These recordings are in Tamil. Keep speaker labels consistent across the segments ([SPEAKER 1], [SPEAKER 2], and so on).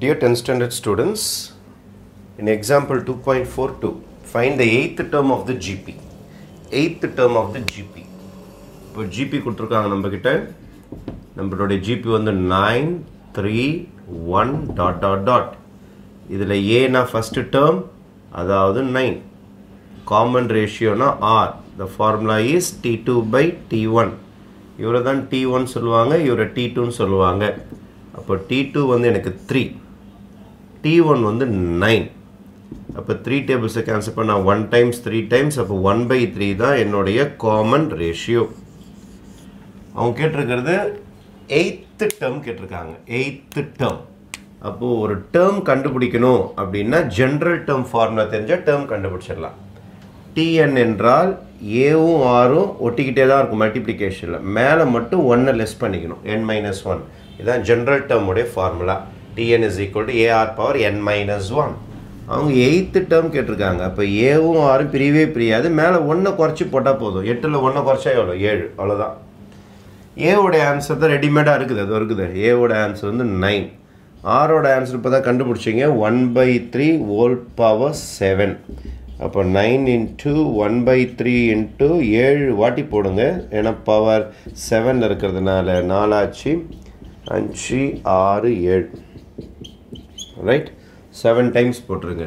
[SPEAKER 1] Dear 10th standard students, in example 2.42, find the eighth term of the GP. Eighth term of the GP. இப்போ ஜிபி கொடுத்துருக்காங்க நம்மக்கிட்ட நம்மளுடைய ஜிபி வந்து nine three one dot dot dot இதில் ஏனா ஃபஸ்ட்டு டேர்ம் அதாவது nine common ரேஷியோனா r the formula is t two by t one இவரை தான் டி ஒன் சொல்லுவாங்க இவரை டி டூன்னு சொல்லுவாங்க. அப்போ டி டூ வந்து எனக்கு த்ரீ டி ஒன் வந்து நைன் அப்போ த்ரீ டேபிள்ஸை கேன்சல் பண்ண ஒன் டைம்ஸ் த்ரீ டைம்ஸ் அப்போ ஒன் பை த்ரீ தான் என்னுடைய காமன் ரேஷியோ அவங்க கேட்டிருக்கிறது எயித்து டேர்ம் கேட்டிருக்காங்க. எயித்து டேர்ம் அப்போது ஒரு டேர்ம் கண்டுபிடிக்கணும் அப்படின்னா ஜென்ரல் டேர்ம் ஃபார்முலா தெரிஞ்சால் டேர்ம் கண்டுபிடிச்சிடலாம். டிஎன் என்றால் ஏவும் ஆரும் ஒட்டிக்கிட்டே தான் இருக்கும் மல்டிப்ளிகேஷனில் மேலே மட்டும் ஒன்றை லெஸ் பண்ணிக்கணும். என் மைனஸ் ஒன் இதுதான் general டேர்முடைய formula t n is equal to a r power n minus one அவங்க எயித்து டேர்ம் கேட்டிருக்காங்க. அப்போ ஏவும் ஆறும் பிரியவே பிரியாது. மேலே ஒன்றை குறைச்சி போட்டால் போதும். எட்டில் ஒன்றை குறைச்சா எவ்வளோ ஏழு. அவ்வளோதான் ஏவோட ஆன்சர் தான் ரெடிமேடாக இருக்குது. அது இருக்குது. ஏவோட ஆன்சர் வந்து நைன் ஆரோட ஆன்சர் இப்போ தான் கண்டுபிடிச்சிங்க. One by three whole power seven அப்போ nine into one by three into ஏழு வாட்டி போடுங்க. ஏன்னா பவர் செவனில் இருக்கிறதுனால நாலாச்சு அஞ்சு ஆறு ஏழு. ரைட் செவன் டைம்ஸ் போட்டுருங்க.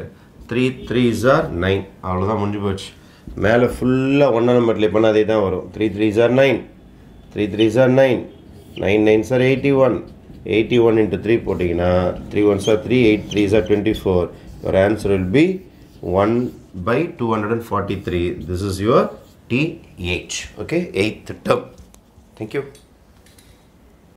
[SPEAKER 1] த்ரீ த்ரீ ஜார் நைன் அவ்வளோதான் முடிஞ்சு போச்சு. மேலே ஃபுல்லாக ஒன்றாம் நம்பர்ல பண்ணால் அதே தான் வரும். த்ரீ த்ரீ ஜார் நைன் த்ரீ த்ரீ சார் nine nine nine sir eighty one eighty one into three போட்டிங்கன்னா three one sir three eight three sir twenty four your answer will be 1 by 243. This is your TH, okay, eighth term. Thank you.